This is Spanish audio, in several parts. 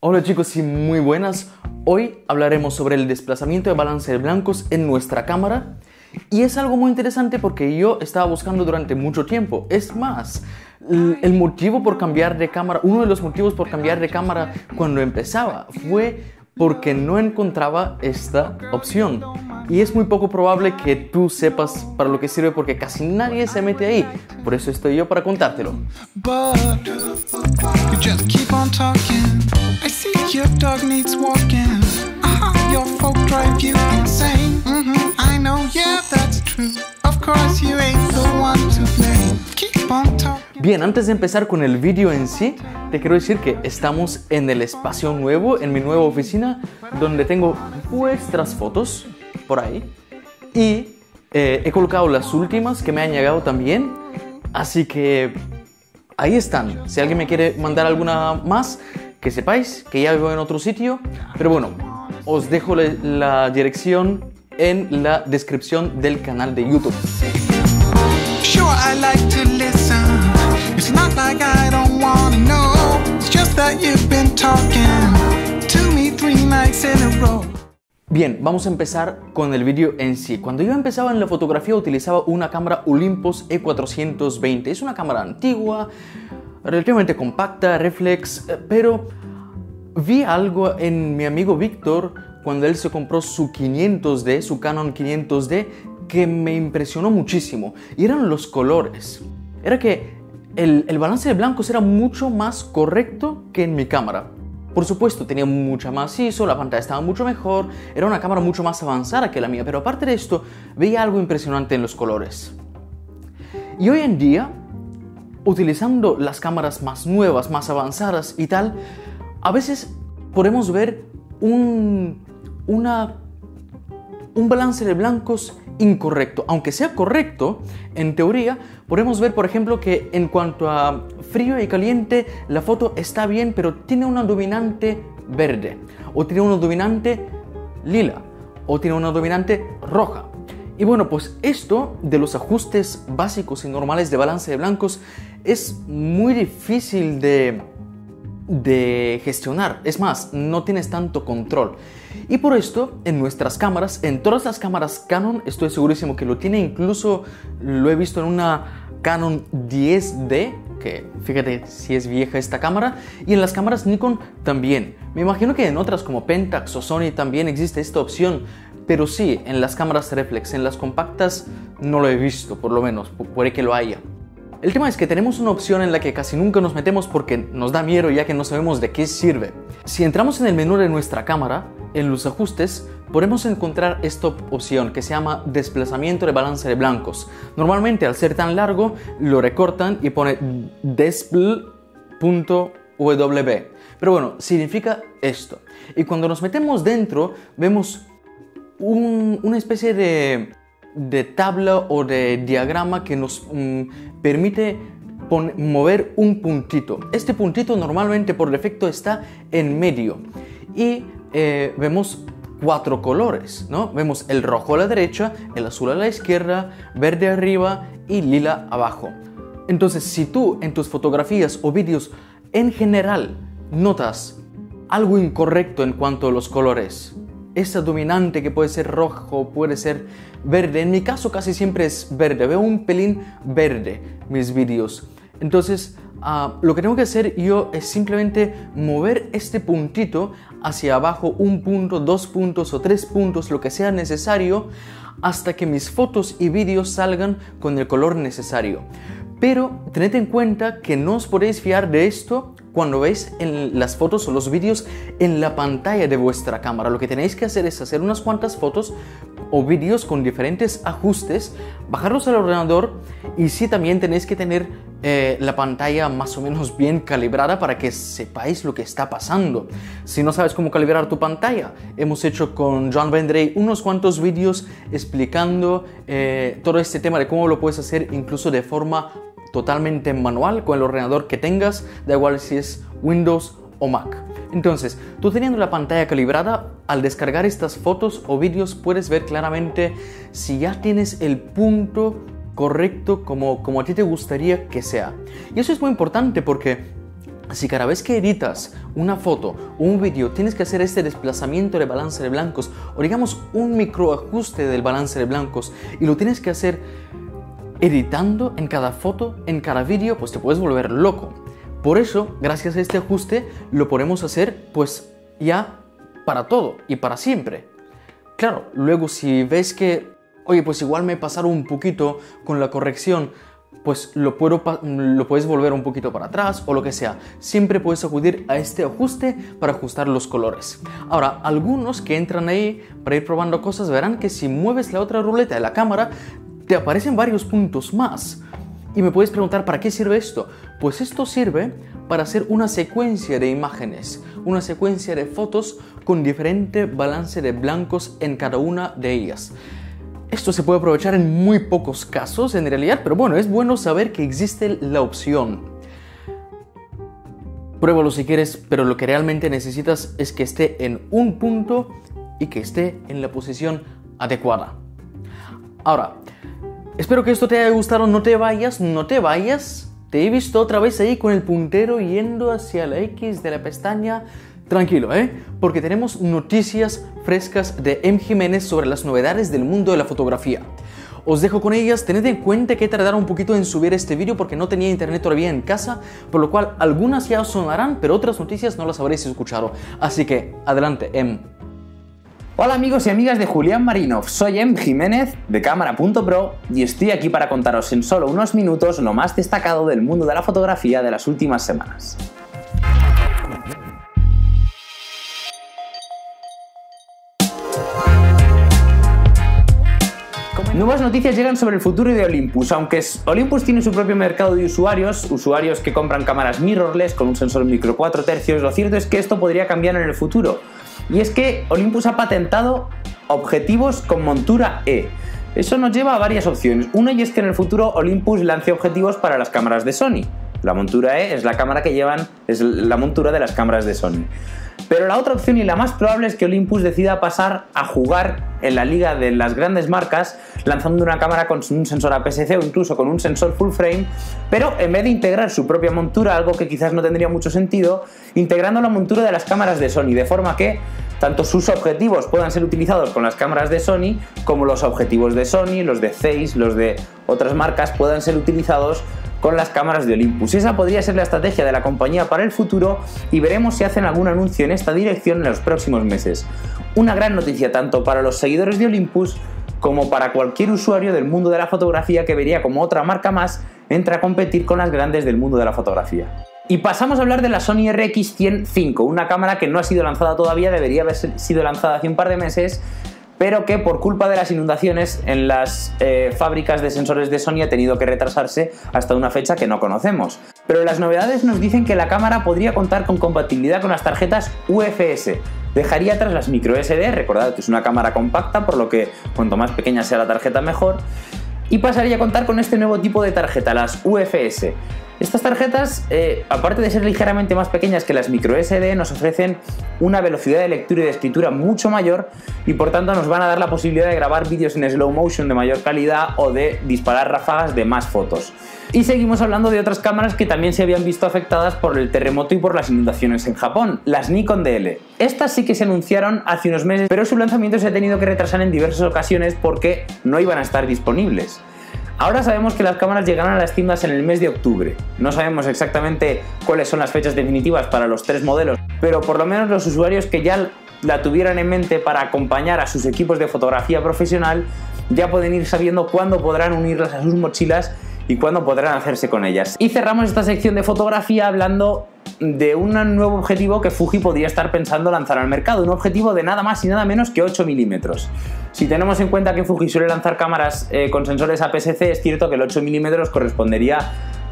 Hola chicos y muy buenas. Hoy hablaremos sobre el desplazamiento de balance de blancos en nuestra cámara. Y es algo muy interesante porque yo estaba buscando durante mucho tiempo. Es más, el motivo por cambiar de cámara, uno de los motivos por cambiar de cámara cuando empezaba fue porque no encontraba esta opción. Y es muy poco probable que tú sepas para lo que sirve porque casi nadie se mete ahí. Por eso estoy yo para contártelo. Bien, antes de empezar con el vídeo en sí, te quiero decir que estamos en el espacio nuevo, en mi nueva oficina, donde tengo vuestras fotos por ahí. Y eh, he colocado las últimas que me han llegado también. Así que ahí están. Si alguien me quiere mandar alguna más, que sepáis que ya vivo en otro sitio. Pero bueno, os dejo la dirección en la descripción del canal de YouTube. Bien, vamos a empezar con el vídeo en sí. Cuando yo empezaba en la fotografía utilizaba una cámara Olympus E420. Es una cámara antigua, relativamente compacta, reflex, eh, pero vi algo en mi amigo Víctor cuando él se compró su 500D, su Canon 500D, que me impresionó muchísimo. Y eran los colores. Era que el, balance de blancos era mucho más correcto que en mi cámara. Por supuesto, tenía mucha más ISO, la pantalla estaba mucho mejor, era una cámara mucho más avanzada que la mía, pero aparte de esto, veía algo impresionante en los colores. Y hoy en día, utilizando las cámaras más nuevas, más avanzadas y tal, a veces podemos ver un, un balance de blancos incorrecto. Aunque sea correcto, en teoría, podemos ver, por ejemplo, que en cuanto a frío y caliente, la foto está bien, pero tiene una dominante verde, o tiene una dominante lila, o tiene una dominante roja. Y bueno, pues esto de los ajustes básicos y normales de balance de blancos es muy difícil de, de gestionar. Es más, no tienes tanto control. Y por esto, en nuestras cámaras, en todas las cámaras Canon, estoy segurísimo que lo tiene, incluso lo he visto en una Canon 10D, que fíjate si es vieja esta cámara, y en las cámaras Nikon también. Me imagino que en otras como Pentax o Sony también existe esta opción, pero sí, en las cámaras reflex, en las compactas no lo he visto, por lo menos, puede que lo haya. El tema es que tenemos una opción en la que casi nunca nos metemos porque nos da miedo ya que no sabemos de qué sirve. Si entramos en el menú de nuestra cámara, en los ajustes, podemos encontrar esta opción que se llama desplazamiento de balance de blancos. Normalmente al ser tan largo lo recortan y pone despl.wb. Pero bueno, significa esto. Y cuando nos metemos dentro, vemos una especie de de tabla o de diagrama que nos mm, permite mover un puntito. Este puntito normalmente por defecto está en medio y eh, vemos cuatro colores, ¿no? Vemos el rojo a la derecha, el azul a la izquierda, verde arriba y lila abajo. Entonces, si tú en tus fotografías o vídeos en general notas algo incorrecto en cuanto a los colores, esa dominante que puede ser rojo, puede ser verde. En mi caso casi siempre es verde. Veo un pelín verde mis vídeos. Entonces, ah, lo que tengo que hacer yo es simplemente mover este puntito hacia abajo un punto, dos puntos o tres puntos, lo que sea necesario, hasta que mis fotos y vídeos salgan con el color necesario. Pero tened en cuenta que no os podéis fiar de esto cuando veis en las fotos o los vídeos en la pantalla de vuestra cámara. Lo que tenéis que hacer es hacer unas cuantas fotos o vídeos con diferentes ajustes, bajarlos al ordenador y sí también tenéis que tener eh, la pantalla más o menos bien calibrada para que sepáis lo que está pasando. Si no sabes cómo calibrar tu pantalla, hemos hecho con John Vendrey unos cuantos vídeos explicando eh, todo este tema de cómo lo puedes hacer incluso de forma totalmente manual con el ordenador que tengas, da igual si es Windows o Mac. Entonces, tú teniendo la pantalla calibrada, al descargar estas fotos o vídeos puedes ver claramente si ya tienes el punto correcto como, como a ti te gustaría que sea. Y eso es muy importante porque Si cada vez que editas una foto un vídeo tienes que hacer este desplazamiento de balance de blancos o digamos un microajuste del balance de blancos y lo tienes que hacer editando en cada foto, en cada vídeo, pues te puedes volver loco. Por eso, gracias a este ajuste, lo podemos hacer pues ya para todo y para siempre. Claro, luego si ves que, oye, pues igual me he pasado un poquito con la corrección, pues lo, puedo, lo puedes volver un poquito para atrás o lo que sea. Siempre puedes acudir a este ajuste para ajustar los colores. Ahora, algunos que entran ahí para ir probando cosas verán que si mueves la otra ruleta de la cámara, te aparecen varios puntos más. Y me puedes preguntar, ¿para qué sirve esto? Pues esto sirve para hacer una secuencia de imágenes, una secuencia de fotos con diferente balance de blancos en cada una de ellas. Esto se puede aprovechar en muy pocos casos en realidad, pero bueno, es bueno saber que existe la opción. Pruébalo si quieres, pero lo que realmente necesitas es que esté en un punto y que esté en la posición adecuada. Ahora, espero que esto te haya gustado, no te vayas, no te vayas. Te he visto otra vez ahí con el puntero yendo hacia la X de la pestaña Tranquilo, ¿eh? Porque tenemos noticias frescas de M. Jiménez sobre las novedades del mundo de la fotografía. Os dejo con ellas, tened en cuenta que he tardado un poquito en subir este vídeo porque no tenía internet todavía en casa, por lo cual algunas ya sonarán, pero otras noticias no las habréis escuchado. Así que, adelante, M. Hola amigos y amigas de Julián Marinov, soy M. Jiménez de Cámara.pro y estoy aquí para contaros en solo unos minutos lo más destacado del mundo de la fotografía de las últimas semanas. Nuevas noticias llegan sobre el futuro de Olympus, aunque Olympus tiene su propio mercado de usuarios, usuarios que compran cámaras mirrorless con un sensor micro 4 tercios, lo cierto es que esto podría cambiar en el futuro. Y es que Olympus ha patentado objetivos con montura E. Eso nos lleva a varias opciones. Una y es que en el futuro Olympus lance objetivos para las cámaras de Sony. La montura E es la cámara que llevan, es la montura de las cámaras de Sony. Pero la otra opción y la más probable es que Olympus decida pasar a jugar en la liga de las grandes marcas lanzando una cámara con un sensor APS-C o incluso con un sensor full frame, pero en vez de integrar su propia montura, algo que quizás no tendría mucho sentido, integrando la montura de las cámaras de Sony, de forma que tanto sus objetivos puedan ser utilizados con las cámaras de Sony, como los objetivos de Sony, los de Zeiss, los de otras marcas puedan ser utilizados con las cámaras de Olympus. Esa podría ser la estrategia de la compañía para el futuro y veremos si hacen algún anuncio en esta dirección en los próximos meses. Una gran noticia tanto para los seguidores de Olympus como para cualquier usuario del mundo de la fotografía que vería como otra marca más entra a competir con las grandes del mundo de la fotografía. Y pasamos a hablar de la Sony RX105, una cámara que no ha sido lanzada todavía, debería haber sido lanzada hace un par de meses, pero que por culpa de las inundaciones en las eh, fábricas de sensores de Sony ha tenido que retrasarse hasta una fecha que no conocemos. Pero las novedades nos dicen que la cámara podría contar con compatibilidad con las tarjetas UFS. Dejaría atrás las micro SD, recordad que es una cámara compacta, por lo que cuanto más pequeña sea la tarjeta mejor. Y pasaría a contar con este nuevo tipo de tarjeta, las UFS. Estas tarjetas, eh, aparte de ser ligeramente más pequeñas que las micro SD, nos ofrecen una velocidad de lectura y de escritura mucho mayor y por tanto nos van a dar la posibilidad de grabar vídeos en slow motion de mayor calidad o de disparar ráfagas de más fotos. Y seguimos hablando de otras cámaras que también se habían visto afectadas por el terremoto y por las inundaciones en Japón, las Nikon DL. Estas sí que se anunciaron hace unos meses, pero su lanzamiento se ha tenido que retrasar en diversas ocasiones porque no iban a estar disponibles. Ahora sabemos que las cámaras llegarán a las tiendas en el mes de octubre. No sabemos exactamente cuáles son las fechas definitivas para los tres modelos, pero por lo menos los usuarios que ya la tuvieran en mente para acompañar a sus equipos de fotografía profesional ya pueden ir sabiendo cuándo podrán unirlas a sus mochilas y cuándo podrán hacerse con ellas. Y cerramos esta sección de fotografía hablando de un nuevo objetivo que Fuji podría estar pensando lanzar al mercado, un objetivo de nada más y nada menos que 8 milímetros. Si tenemos en cuenta que Fuji suele lanzar cámaras eh, con sensores APS-C, es cierto que el 8 milímetros correspondería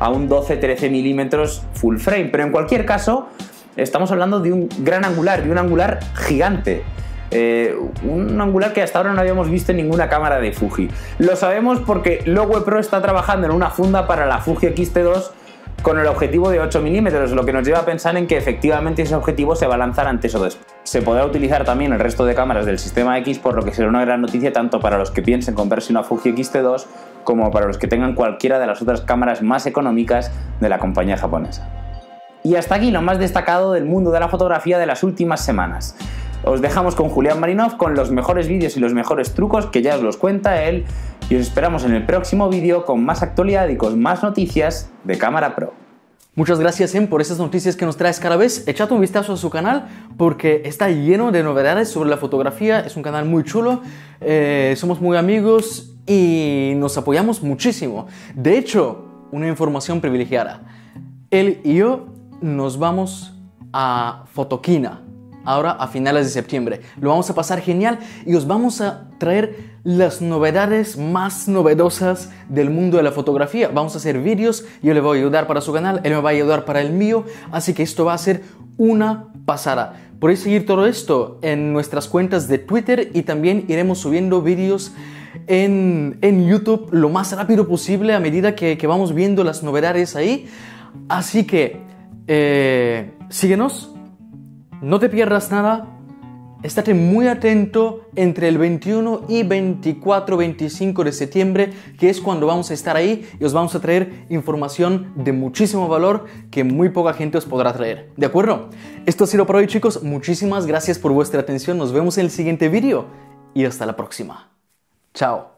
a un 12-13 milímetros full frame, pero en cualquier caso estamos hablando de un gran angular, de un angular gigante. Eh, un angular que hasta ahora no habíamos visto en ninguna cámara de Fuji. Lo sabemos porque Lowe Pro está trabajando en una funda para la Fuji X-T2 con el objetivo de 8 milímetros, lo que nos lleva a pensar en que efectivamente ese objetivo se va a lanzar antes o después. Se podrá utilizar también el resto de cámaras del sistema X, por lo que será una gran noticia tanto para los que piensen comprarse una Fuji X-T2 como para los que tengan cualquiera de las otras cámaras más económicas de la compañía japonesa. Y hasta aquí lo más destacado del mundo de la fotografía de las últimas semanas. Os dejamos con Julián Marinov con los mejores vídeos y los mejores trucos que ya os los cuenta él y os esperamos en el próximo vídeo con más actualidad y con más noticias de Cámara Pro. Muchas gracias Em por esas noticias que nos traes cada vez. Echad un vistazo a su canal porque está lleno de novedades sobre la fotografía. Es un canal muy chulo. Eh, somos muy amigos y nos apoyamos muchísimo. De hecho, una información privilegiada. Él y yo nos vamos a Fotoquina ahora a finales de septiembre. Lo vamos a pasar genial y os vamos a traer las novedades más novedosas del mundo de la fotografía. Vamos a hacer vídeos, yo le voy a ayudar para su canal, él me va a ayudar para el mío, así que esto va a ser una pasada. Podéis seguir todo esto en nuestras cuentas de Twitter y también iremos subiendo vídeos en, YouTube lo más rápido posible a medida que, vamos viendo las novedades ahí. Así que eh, síguenos, no te pierdas nada. Estate muy atento entre el 21 y 24, 25 de septiembre, que es cuando vamos a estar ahí y os vamos a traer información de muchísimo valor que muy poca gente os podrá traer. ¿De acuerdo? Esto ha sido por hoy chicos. Muchísimas gracias por vuestra atención. Nos vemos en el siguiente vídeo y hasta la próxima. Chao.